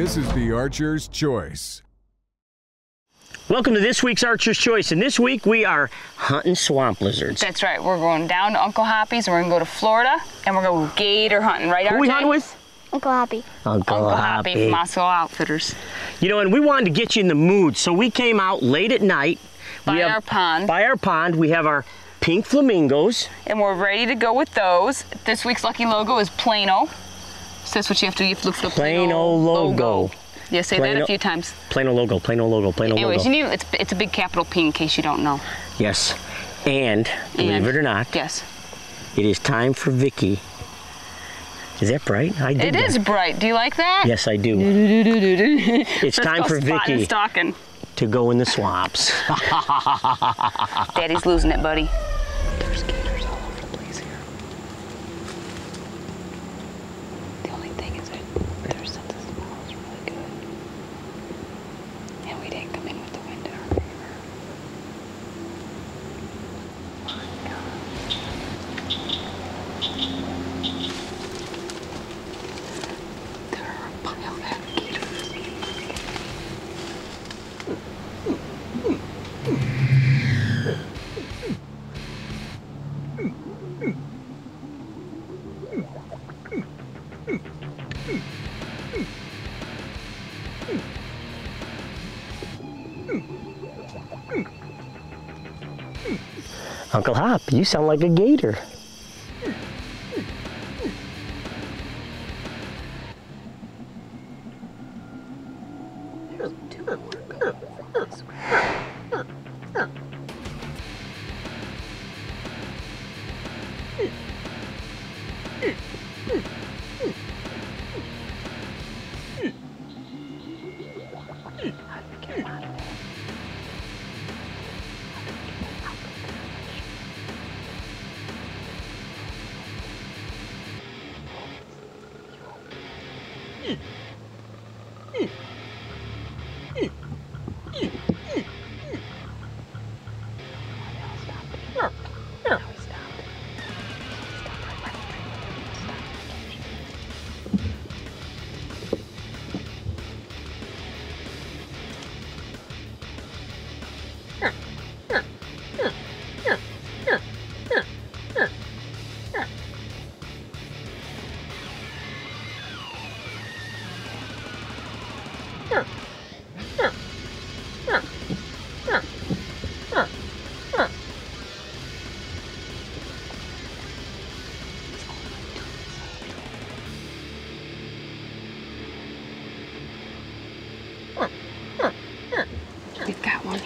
This is the Archer's Choice. Welcome to this week's Archer's Choice, and this week we are hunting swamp lizards. That's right. We're going down to Uncle Hoppy's and we're gonna go to Florida and we're gonna go gator hunting, right? Who we hunting with? Uncle Hoppy. Uncle, Uncle Hoppy from Osceola Outfitters. You know, and we wanted to get you in the mood, so we came out late at night. By have- our pond. By our pond, we have our pink flamingos. And we're ready to go with those. This week's lucky logo is Plano. So that's what you have to do. You have to look for the Plano, Plano logo. Yeah, say that a few times. Plano logo, Plano logo, Plano Anyways, logo. you need it's it's a big capital P in case you don't know. yes. And, believe And- it or not, Yes. it is time for Vicki. Is that bright? I did It that. is bright. Do you like that? Yes, I do. it's Let's time for Vicki to go in the swamps. Daddy's losing it, buddy. Uncle Hop, you sound like a gator.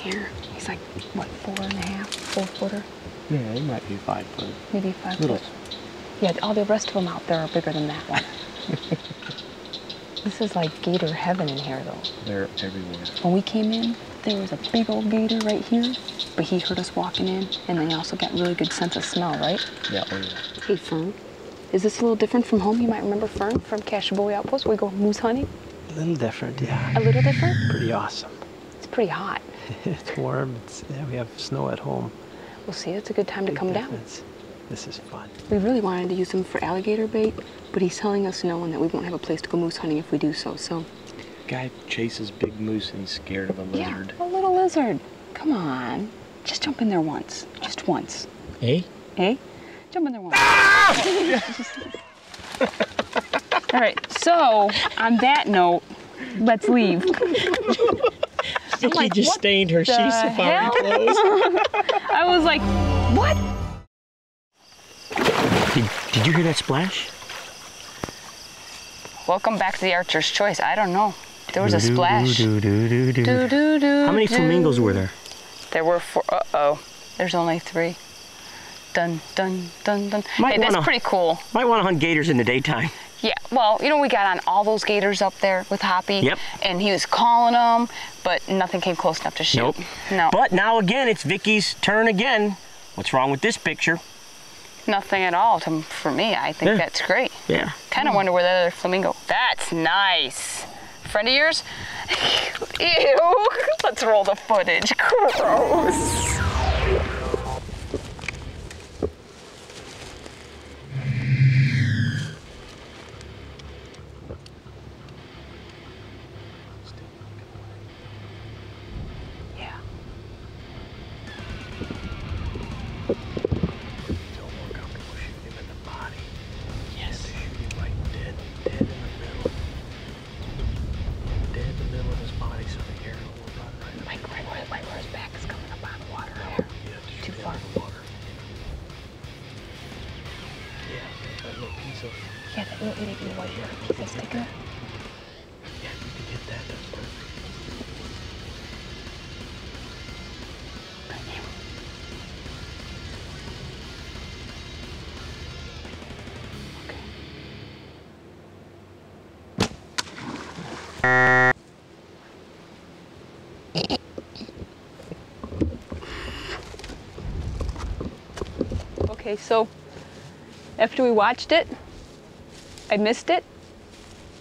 Here. He's like, what, four and a half, four footer? Yeah, he might be five foot. Maybe five Little. foot. Yeah, all the rest of them out there are bigger than that one. this is like gator heaven in here, though. They're everywhere. When we came in, there was a big old gator right here, but he heard us walking in, and then he also got really good sense of smell, right? Yeah, oh yeah. Hey, Fern. Is this a little different from home? You might remember Fern from Kashabowie Outpost. We go moose hunting. A little different, yeah. A little different. Pretty awesome. It's pretty hot. it's warm. It's, yeah, we have snow at home. We'll see. It's a good time to Big come down. This is fun. We really wanted to use him for alligator bait, but he's telling us no and that we won't have a place to go moose hunting if we do so. So, Guy chases big moose and he's scared of a lizard. yeah, a little lizard. Come on. Just jump in there once. Just once. Hey? Eh? Jump in there once. Ah! All right. So, on that note, let's leave. Vicki like, just stained her the sea safari hell? clothes. I was like, what? Did, did you hear that splash? Welcome back to the Archer's Choice. I don't know. There was a splash. Do, do, do, do, Do, do, do, How many flamingos were there? There were four. Uh oh. There's only three. Dun dun dun dun. Might hey, that's wanna- pretty cool. Might want to hunt gators in the daytime. Yeah. Well, you know, we got on all those gators up there with Hoppy. Yep. And he was calling them, but nothing came close enough to shoot. Nope. No. But now again, it's Vicki's turn again. What's wrong with this picture? Nothing at all to, for me. I think Yeah. that's great. Yeah. Kind of wonder where that other flamingo. That's nice. Friend of yours? Ew. Let's roll the footage. Gross. Okay, so after we watched it, I missed it,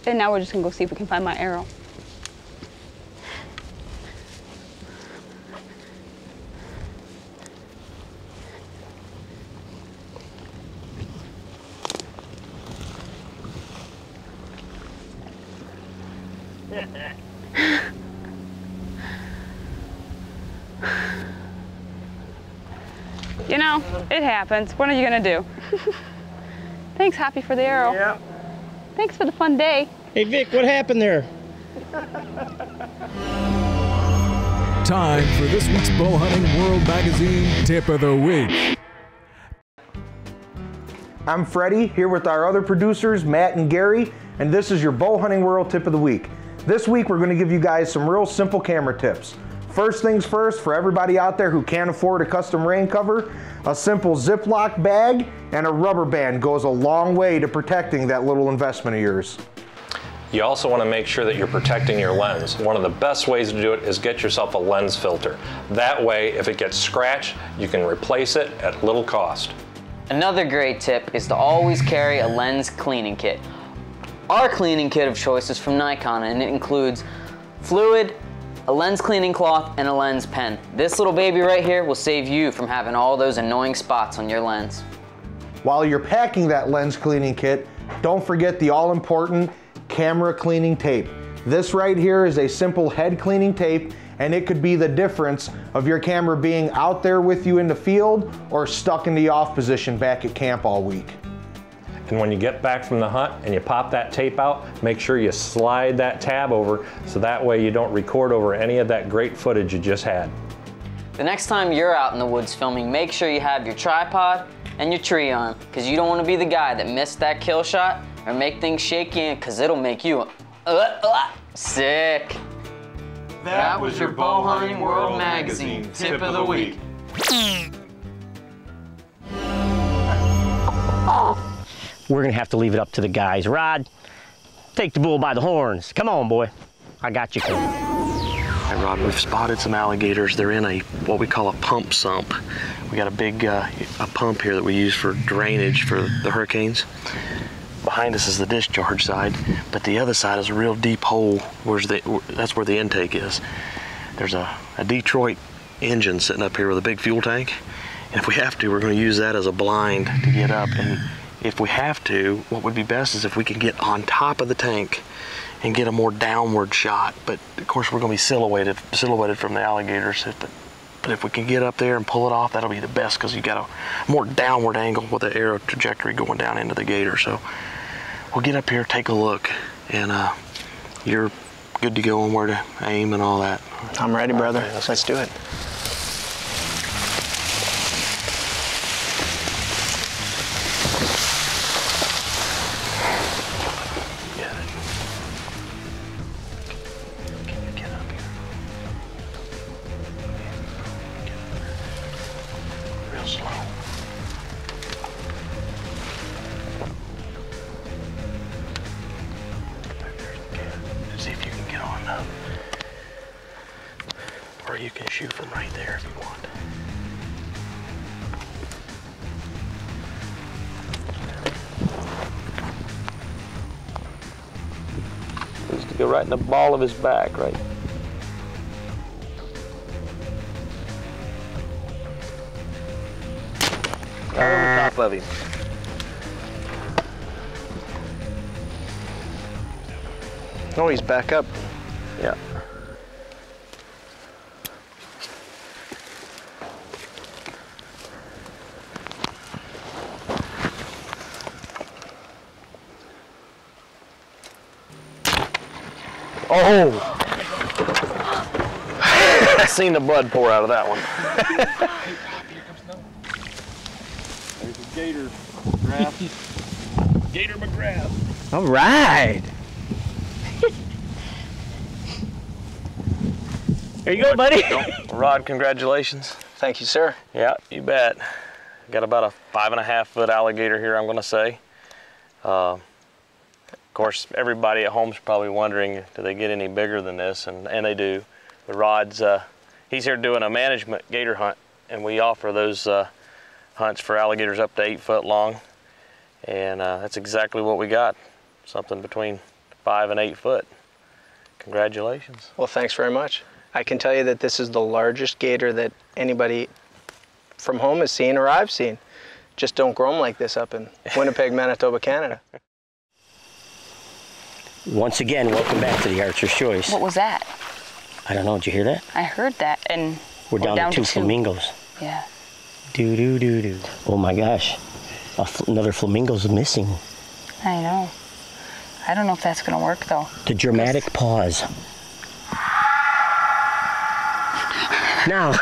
and now we're just gonna go see if we can find my arrow. You know, it happens. What are you gonna do? Thanks, Hoppy, for the arrow. Yeah. Thanks for the fun day. Hey Vic, what happened there? Time for this week's Bow Hunting World Magazine Tip of the Week. I'm Freddie, here with our other producers, Matt and Gary, and this is your Bow Hunting World Tip of the Week. This week we're going to give you guys some real simple camera tips. First things first, for everybody out there who can't afford a custom rain cover, a simple Ziploc bag and a rubber band goes a long way to protecting that little investment of yours. You also want to make sure that you're protecting your lens. One of the best ways to do it is get yourself a lens filter. That way, if it gets scratched, you can replace it at little cost. Another great tip is to always carry a lens cleaning kit. Our cleaning kit of choice is from Nikon and it includes fluid, a lens cleaning cloth, and a lens pen. This little baby right here will save you from having all those annoying spots on your lens. While you're packing that lens cleaning kit, don't forget the all important camera cleaning tape. This right here is a simple head cleaning tape and it could be the difference of your camera being out there with you in the field or stuck in the off position back at camp all week. And when you get back from the hunt and you pop that tape out, make sure you slide that tab over so that way you don't record over any of that great footage you just had. The next time you're out in the woods filming, make sure you have your tripod and your tree arm because you don't want to be the guy that missed that kill shot or make things shaky because it'll make you uh, uh, sick. That was your Bow Hunting World Magazine tip of the week. We're gonna have to leave it up to the guys. Rod, take the bull by the horns. Come on, boy. I got you. Hey Rod, we've spotted some alligators. They're in a what we call a pump sump. We got a big uh, a pump here that we use for drainage for the hurricanes. Behind us is the discharge side, but the other side is a real deep hole. Where's the that's where the intake is. There's a, a Detroit engine sitting up here with a big fuel tank, and if we have to, we're going to use that as a blind to get up. And if we have to, what would be best is if we can get on top of the tank and get a more downward shot. But of course, we're going to be silhouetted, silhouetted from the alligators. If the, but if we can get up there and pull it off, that'll be the best because you got a more downward angle with the arrow trajectory going down into the gator. So we'll get up here, take a look, and uh, you're good to go on where to aim and all that. I'm ready, brother. Let's do it. Real slow. Back there's the cat. See if you can get on up. Or you can shoot from right there if you want. Needs to go right in the ball of his back, right? Right over top of him. Oh, he's back up. Yeah. Oh! I've seen the blood pour out of that one. There's a gator. Raph. Gator McGrath. All right. there you go, buddy. Rod, congratulations. Thank you, sir. Yeah, you bet. Got about a five and a half foot alligator here, I'm gonna say. Uh, of course, everybody at home's probably wondering, do they get any bigger than this? And, and they do. The Rod's, uh, he's here doing a management gator hunt, and we offer those uh, hunts for alligators up to eight foot long. And uh, that's exactly what we got, something between five and eight foot. Congratulations. Well, thanks very much. I can tell you that this is the largest gator that anybody from home has seen or I've seen. Just don't grow them like this up in Winnipeg, Manitoba, Canada. Once again, welcome back to the Archer's Choice. What was that? I don't know. Did you hear that? I heard that, and We're, down, to two flamingos. Yeah. Do do do do. Oh my gosh, A fl- another flamingo's missing. I know. I don't know if that's gonna work though. The dramatic pause. Now,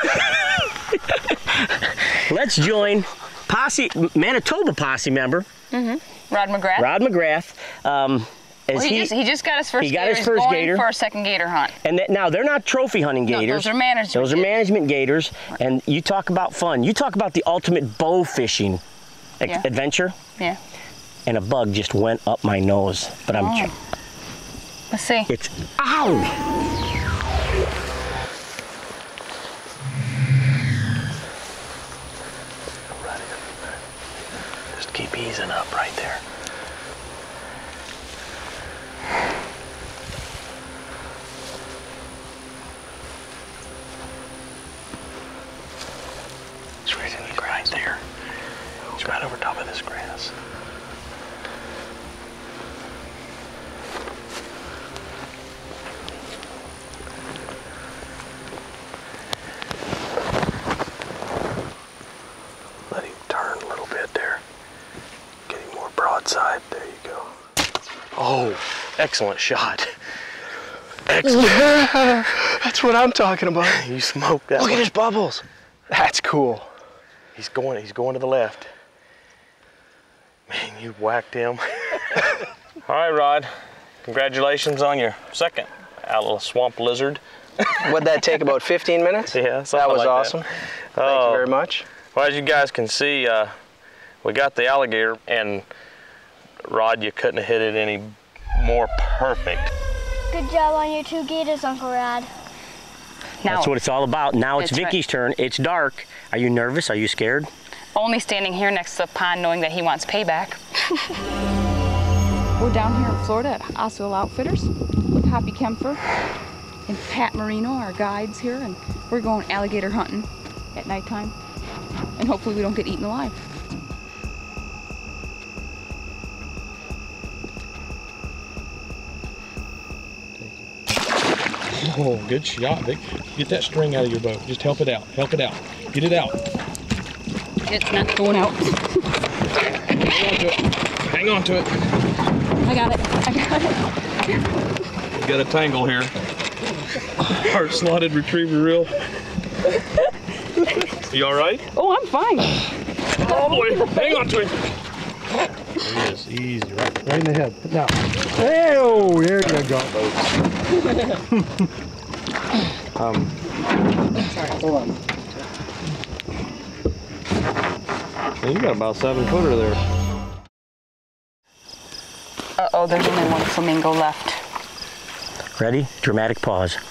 let's join posse Manitoba posse member Mm-hmm. Rod McGrath. Rod McGrath. Um, as Well, he, he, just, he just got his first he got gator. his first going gator. for a second gator hunt. and that, now they're not trophy hunting No, gators. those are management Those are gators. management gators. And you talk about fun. You talk about the ultimate bow fishing Yeah. adventure. Yeah. And a bug just went up my nose. But I'm. Oh. Let's see. It's ow. Just keep easing up right there. He's right in the right there. He's right over top of this grass. Let him turn a little bit there. Getting more broadside. There you go. Oh, excellent shot. Excellent. That's what I'm talking about. You smoked that Look one. at his bubbles. That's cool. He's going. He's going to the left. Man, you whacked him. All right, Rod. Congratulations on your second out of swamp lizard. What'd that take? About 15 minutes? Yeah, That was like awesome. Thank Oh. you very much. Well, as you guys can see, uh, we got the alligator, and Rod, you couldn't have hit it any more perfect. Good job on your two gators, Uncle Rod. That's what it's all about. Now it's That's right. Vicki's turn. It's dark. Are you nervous? Are you scared? Only standing here next to the pond knowing that he wants payback. We're down here in Florida at Osceola Outfitters with Hoppy Kempfer and Pat Marino, our guides here, and we're going alligator hunting at nighttime. And hopefully we don't get eaten alive. Oh, good shot, Vic. Get that string out of your boat. Just help it out. Help it out. Get it out. It's not going out. Hang on to it. I got it. I got it. We got a tangle here. Heart slotted retriever reel. You all right? Oh, I'm fine. Oh boy, hang on to it. There he is. Easy, right, right in the head. Now. Oh, there you go. Um, Sorry, Hold on. you got about seven footer there. Uh oh, there's only one flamingo left. Ready? Dramatic pause. Hey,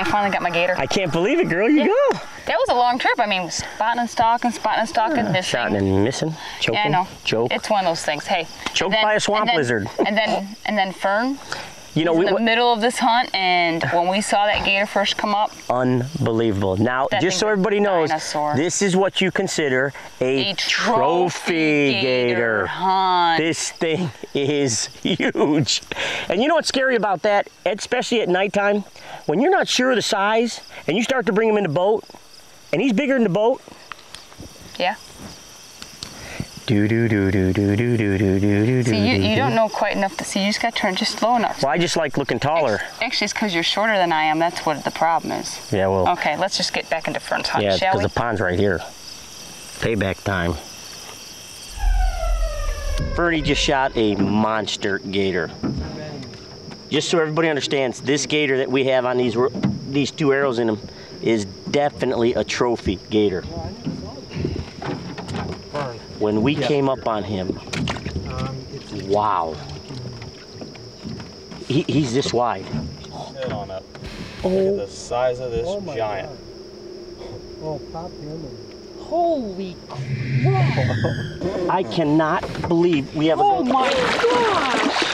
I finally got my gator. I can't believe it, girl. You go. That was a long trip. I mean, spotting and stalking, spotting and stalking, missing. Shotting and missing. Choking. Yeah, I know. Joke. It's one of those things. Hey. Choked then- by a swamp and then- lizard. And then and then Fern. You know, we in the middle of this hunt, and when we saw that gator first come up, Unbelievable. Now, just so everybody knows, dinosaur. this is what you consider a, A trophy gator hunt. This thing is huge. And you know what's scary about that, especially at nighttime? When you're not sure of the size and you start to bring them in the boat, and he's bigger than the boat. yeah. Do do do do do do do do do do See, you, you do. don't know quite enough to see. You just got to turn just low enough. Well, I just like looking taller. Actually, it's because you're shorter than I am. That's what the problem is. Yeah, well. Okay, let's just get back into Fern's hunt, Yeah, shall because we? the pond's right here. Payback time. Bernie just shot a monster gator. Just so everybody understands, this gator that we have on these these two arrows in him is definitely a trophy gator. When we came up on him, wow. He, he's this wide. Head on up. Oh. Look at oh. the size of this oh giant. Oh, pop him. Holy I cannot believe we have a Oh my gosh!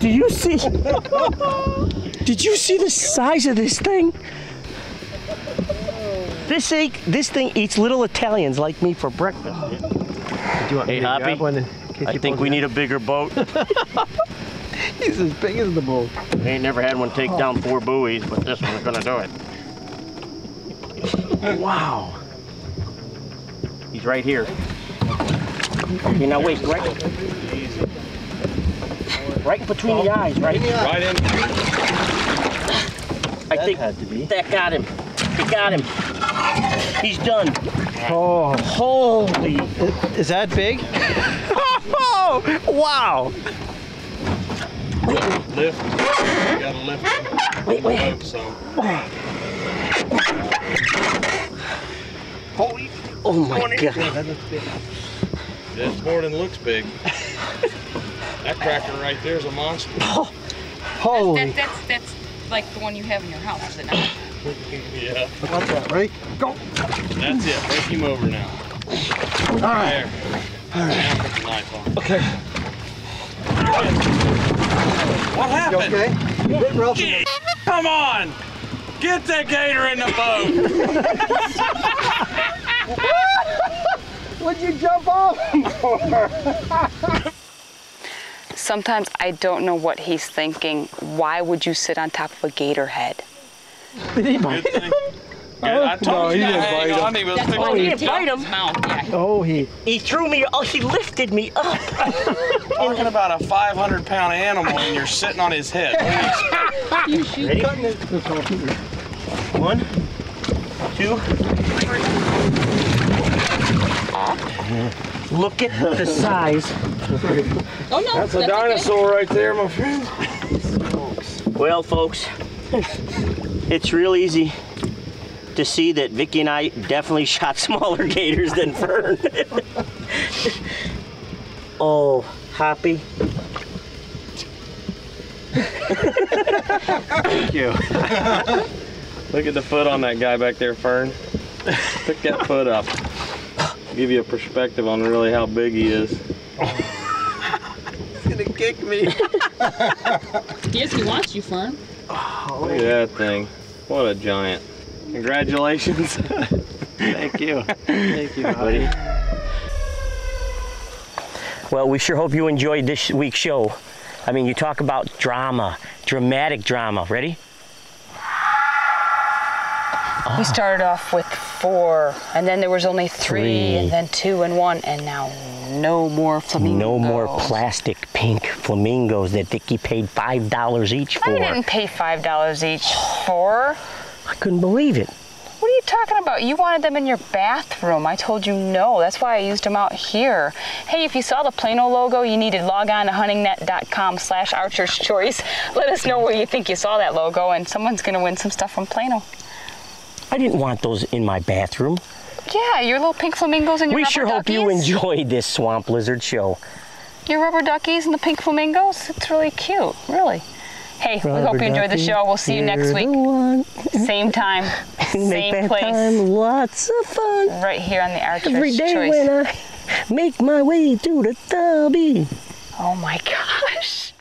Do you see? Did you see the size of this thing? This thing, this thing eats little Italians like me for breakfast. Do you want hey, Hoppy, I think we need a bigger boat. He's as big as the boat. I ain't never had one take down oh. four buoys, but this one's gonna do it. Wow. He's right here. Okay, now wait, right, right between the eyes, right? Right in. I think that got him. It got him. He's done. Oh. Holy. Is that big? Oh, wow. Lift. You gotta lift. Wait, wait. Boat some. Holy. Oh my god. This more than looks big. That cracker right there is a monster. Oh, holy. That, that's that's like the one you have in your house, is it not? yeah. Watch that, right? Go. That's it. Break him over now. All right. There. Now put the knife on. Okay. What happened? You okay? Hit Come on! Get that gator in the boat! What'd you jump off? Sometimes I don't know what he's thinking. Why would you sit on top of a gator head? Did he bite him? I told no, you he didn't hang bite on. him. He was Oh, he didn't bite him. Mouth, yeah. Oh, he. He threw me. Oh, he lifted me up. talking about a 500 pound animal and you're sitting on his head. You shoot. Ready? Cutting it. That's all. One, two. Look at the size. Oh no, That's a okay. dinosaur right there, my friend. Well, folks, it's real easy to see that Vicki and I definitely shot smaller gators than Fern. oh, Hoppy. Thank you. Look at the foot on that guy back there, Fern. Pick that foot up. Give you a perspective on really how big he is. He's gonna kick me. Yes, he wants you, Fern. Oh. Look at that thing. What a giant. Congratulations. Thank you. Thank you, buddy. Well, we sure hope you enjoyed this week's show. I mean, you talk about drama, dramatic drama. Ready? We ah. started off with four, and then there was only three, Three. and then two and one, and now no more flamingos. No more plastic pink flamingos that Vicki paid five dollars each for. I didn't pay five dollars each for. I couldn't believe it. What are you talking about? You wanted them in your bathroom. I told you no. That's why I used them out here. Hey, if you saw the Plano logo, you need to log on to huntingnet.com slash archer's choice. Let us know where you think you saw that logo, and someone's going to win some stuff from Plano. I didn't want those in my bathroom. Yeah, your little pink flamingos and your We rubber sure hope you enjoyed this Swamp Lizard show. Your rubber duckies and the pink flamingos. It's really cute, really. Hey, we hope you enjoyed the show. We'll see you next week. Same time, same place. time lots of fun. Right here on the Archer's Every day Choice. when I make my way to the Tubby. Oh my gosh.